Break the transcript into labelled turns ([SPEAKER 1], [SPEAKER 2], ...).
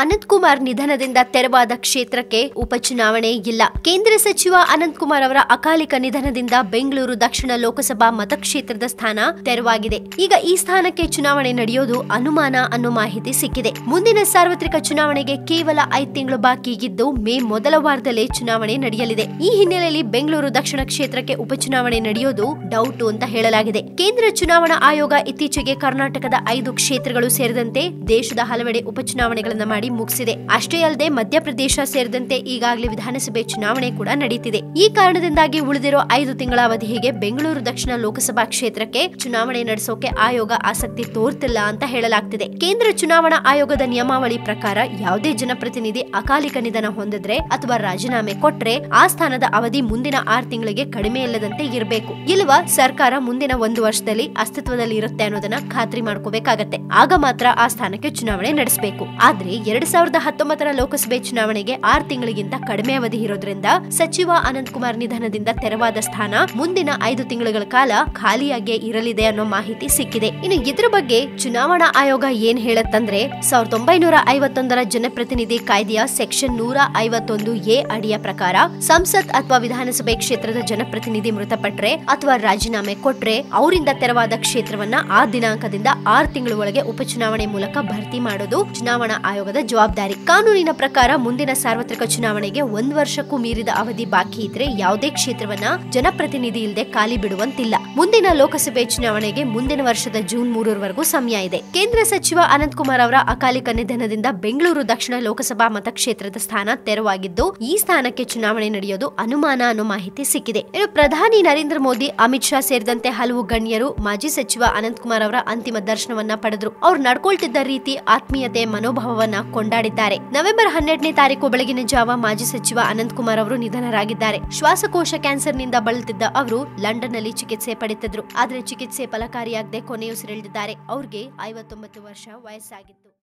[SPEAKER 1] ಅನಂತ್ ಕುಮಾರ್ ನಿಧನದಿಂದ ತೆರವಾದ ಕ್ಷೇತ್ರಕ್ಕೆ ಉಪಚುನಾವಣೆ ಇಲ್ಲ. ಕೇಂದ್ರ ಸಚಿವ ಅನಂತ್ ಕುಮಾರ್ ಅವರ ಅಕಾಲಿಕ ನಿಧನದಿಂದ ಬೆಂಗಳೂರು ದಕ್ಷಿಣ ಲೋಕಸಭಾ ಮತಕ್ಷೇತ್ರದ ಸ್ಥಾನ ತೆರವಾಗಿದೆ. ಈಗ ಈ ಸ್ಥಾನಕ್ಕೆ ಚುನಾವಣೆ ನಡೆಯೋದು ಅನುಮಾನ ಅನ್ನೋ ಮಾಹಿತಿ ಸಿಕ್ಕಿದೆ. ಮುಂದಿನ ಸಾರ್ವತ್ರಿಕ ಚುನಾವಣೆಗೆ ಕೇವಲ ಐದು ತಿಂಗಳು ಬಾಕಿ ಇದ್ದು ಮೇ ಮೊದಲ ವಾರದಲ್ಲೇ ಚುನಾವಣೆ ನಡೆಯಲಿದೆ. ಈ ಹಿನ್ನೆಲೆಯಲ್ಲಿ ಬೆಂಗಳೂರು ದಕ್ಷಿಣ ಕ್ಷೇತ್ರಕ್ಕೆ ಉಪಚುನಾವಣೆ ನಡೆಯೋದು ಡೌಟ್ ಅಂತ ಹೇಳಲಾಗಿದೆ. ಕೇಂದ್ರ ಚುನಾವಣಾ ಆಯೋಗ ಇತ್ತೀಚೆಗೆ ಕರ್ನಾಟಕದ ಐದು ಕ್ಷೇತ್ರಗಳು ಸೇರಿದಂತೆ ದೇಶದ ಹಲವೆಡೆ ಉಪಚುನಾವಣೆಗಳನ್ನು ಮಾಡಿ ಮುಗಿಸಿದೆ. ಅಷ್ಟೇ ಅಲ್ಲದೆ ಮಧ್ಯಪ್ರದೇಶ ಸೇರಿದಂತೆ ಈಗಾಗಲೇ ವಿಧಾನಸಭೆ ಚುನಾವಣೆ ಕೂಡ ನಡೀತಿದೆ. ಈ ಕಾರಣದಿಂದಾಗಿ ಉಳಿದಿರೋ ಐದು ತಿಂಗಳ ಅವಧಿಗೆ ಬೆಂಗಳೂರು ದಕ್ಷಿಣ ಲೋಕಸಭಾ ಕ್ಷೇತ್ರಕ್ಕೆ ಚುನಾವಣೆ ನಡೆಸೋಕೆ ಆಯೋಗ ಆಸಕ್ತಿ ತೋರ್ತಿಲ್ಲ ಅಂತ ಹೇಳಲಾಗ್ತಿದೆ. ಕೇಂದ್ರ ಚುನಾವಣಾ ಆಯೋಗದ ನಿಯಮಾವಳಿ ಪ್ರಕಾರ ಯಾವುದೇ ಜನಪ್ರತಿನಿಧಿ ಅಕಾಲಿಕ ನಿಧನ ಹೊಂದಿದ್ರೆ ಅಥವಾ ರಾಜೀನಾಮೆ ಕೊಟ್ರೆ ಆ ಸ್ಥಾನದ ಅವಧಿ ಮುಂದಿನ ಆರು ತಿಂಗಳಿಗೆ ಕಡಿಮೆ ಇಲ್ಲದಂತೆ ಇರಬೇಕು. ಇಲ್ಲವ ಸರ್ಕಾರ ಮುಂದಿನ ಒಂದು ವರ್ಷದಲ್ಲಿ ಅಸ್ತಿತ್ವದಲ್ಲಿ ಇರುತ್ತೆ ಅನ್ನೋದನ್ನ ಖಾತ್ರಿ ಮಾಡ್ಕೋಬೇಕಾಗತ್ತೆ. ಆಗ ಮಾತ್ರ ಆ ಸ್ಥಾನಕ್ಕೆ ಚುನಾವಣೆ ನಡೆಸಬೇಕು. ಆದ್ರೆ ಎರಡ್ ಸಾವಿರದ ಹತ್ತೊಂಬತ್ತರ ಲೋಕಸಭೆ ಚುನಾವಣೆಗೆ ಆರು ತಿಂಗಳಿಗಿಂತ ಕಡಿಮೆ ಅವಧಿ ಇರೋದ್ರಿಂದ ಸಚಿವ ಅನಂತಕುಮಾರ್ ನಿಧನದಿಂದ ತೆರವಾದ ಸ್ಥಾನ ಮುಂದಿನ ಐದು ತಿಂಗಳುಗಳ ಕಾಲ ಖಾಲಿಯಾಗೇ ಇರಲಿದೆ ಅನ್ನೋ ಮಾಹಿತಿ ಸಿಕ್ಕಿದೆ. ಇನ್ನು ಇದ್ರ ಬಗ್ಗೆ ಚುನಾವಣಾ ಆಯೋಗ ಏನ್ ಹೇಳತ್ತಂದ್ರೆ ಸಾವಿರದ ಒಂಬೈನೂರ ಐವತ್ತೊಂದರ ಜನಪ್ರತಿನಿಧಿ ಕಾಯ್ದೆಯ ಸೆಕ್ಷನ್ ನೂರ ಐವತ್ತೊಂದು ಎ ಅಡಿಯ ಪ್ರಕಾರ ಸಂಸತ್ ಅಥವಾ ವಿಧಾನಸಭೆ ಕ್ಷೇತ್ರದ ಜನಪ್ರತಿನಿಧಿ ಮೃತಪಟ್ಟರೆ ಅಥವಾ ರಾಜೀನಾಮೆ ಕೊಟ್ರೆ ಅವರಿಂದ ತೆರವಾದ ಕ್ಷೇತ್ರವನ್ನ ಆ ದಿನಾಂಕದಿಂದ ಆರು ತಿಂಗಳ ಒಳಗೆ ಉಪಚುನಾವಣೆ ಮೂಲಕ ಭರ್ತಿ ಮಾಡೋದು ಚುನಾವಣಾ ಆಯೋಗದ ಜವಾಬ್ದಾರಿ ಕಾನೂನಿನ ಪ್ರಕಾರ ಮುಂದಿನ ಸಾರ್ವತ್ರಿಕ ಚುನಾವಣೆಗೆ ಒಂದು ವರ್ಷಕ್ಕೂ ಮೀರಿದ ಅವಧಿ ಬಾಕಿ ಇದ್ರೆ ಯಾವುದೇ ಕ್ಷೇತ್ರವನ್ನ ಜನಪ್ರತಿನಿಧಿ ಇಲ್ಲದೆ ಖಾಲಿ ಬಿಡುವಂತಿಲ್ಲ. ಮುಂದಿನ ಲೋಕಸಭೆ ಚುನಾವಣೆಗೆ ಮುಂದಿನ ವರ್ಷದ ಜೂನ್ ಮೂರರವರೆಗೂ ಸಮಯ ಇದೆ. ಕೇಂದ್ರ ಸಚಿವ ಅನಂತ್ ಕುಮಾರ್ ಅವರ ಅಕಾಲಿಕ ನಿಧನದಿಂದ ಬೆಂಗಳೂರು ದಕ್ಷಿಣ ಲೋಕಸಭಾ ಮತಕ್ಷೇತ್ರದ ಸ್ಥಾನ ತೆರವಾಗಿದ್ದು, ಈ ಸ್ಥಾನಕ್ಕೆ ಚುನಾವಣೆ ನಡೆಯೋದು ಅನುಮಾನ ಅನ್ನೋ ಮಾಹಿತಿ ಸಿಕ್ಕಿದೆ. ಇನ್ನು ಪ್ರಧಾನಿ ನರೇಂದ್ರ ಮೋದಿ, ಅಮಿತ್ ಶಾ ಸೇರಿದಂತೆ ಹಲವು ಗಣ್ಯರು ಮಾಜಿ ಸಚಿವ ಅನಂತ್ ಕುಮಾರ್ ಅವರ ಅಂತಿಮ ದರ್ಶನವನ್ನ ಪಡೆದ್ರು. ಅವ್ರು ನಡ್ಕೊಳ್ತಿದ್ದ ರೀತಿ ಆತ್ಮೀಯತೆ, ಮನೋಭಾವವನ್ನ ಕೊಂಡಾಡಿದ್ದಾರೆ. ನವೆಂಬರ್ ಹನ್ನೆರಡನೇ ತಾರೀಕು ಬೆಳಗಿನ ಜಾವ ಮಾಜಿ ಸಚಿವ ಅನಂತ್ ಕುಮಾರ್ ಅವರು ನಿಧನರಾಗಿದ್ದಾರೆ. ಶ್ವಾಸಕೋಶ ಕ್ಯಾನ್ಸರ್ನಿಂದ ಬಳಲುತ್ತಿದ್ದ ಅವರು ಲಂಡನ್ನಲ್ಲಿ ಚಿಕಿತ್ಸೆ ಪಡೆದಿದ್ರು ಆದರೆ ಚಿಕಿತ್ಸೆ ಫಲಕಾರಿಯಾಗದೆ ಕೊನೆಯುಸಿರೆಳೆದಿದ್ದಾರೆ. ಅವ್ರಿಗೆ ಐವತ್ತೊಂಬತ್ತು ವರ್ಷ ವಯಸ್ಸಾಗಿತ್ತು.